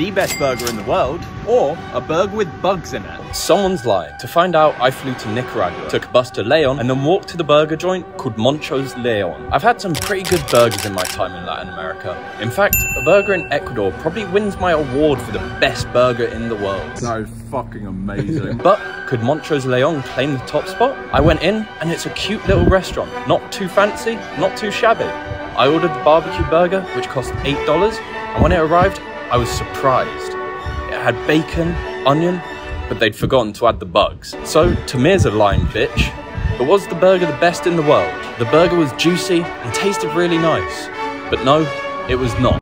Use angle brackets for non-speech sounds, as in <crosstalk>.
the best burger in the world, or a burger with bugs in it. Someone's lying. To find out, I flew to Nicaragua, took a bus to Leon, and then walked to the burger joint called Moncho's Leon. I've had some pretty good burgers in my time in Latin America. In fact, a burger in Ecuador probably wins my award for the best burger in the world. That is fucking amazing. <laughs> But could Moncho's Leon claim the top spot? I went in and it's a cute little restaurant. Not too fancy, not too shabby. I ordered the barbecue burger, which cost $8, and when it arrived, I was surprised. It had bacon, onion, but they'd forgotten to add the bugs. So, Tamir's a lying bitch. But was the burger the best in the world? The burger was juicy and tasted really nice. But no, it was not.